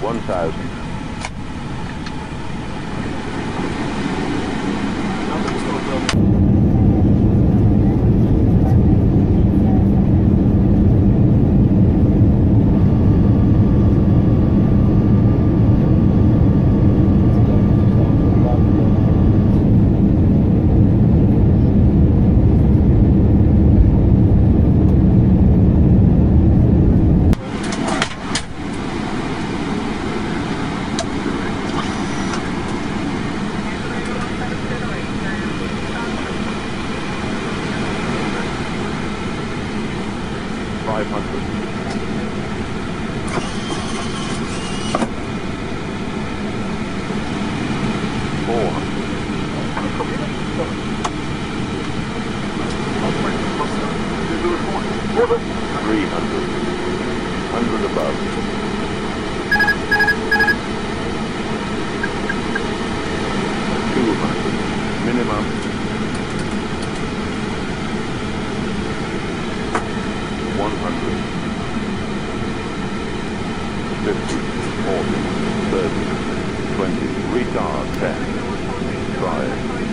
1,000. Five hundred. Four hundred. Three hundred. Hundred above. 40, 30, 20, retard 10, 5,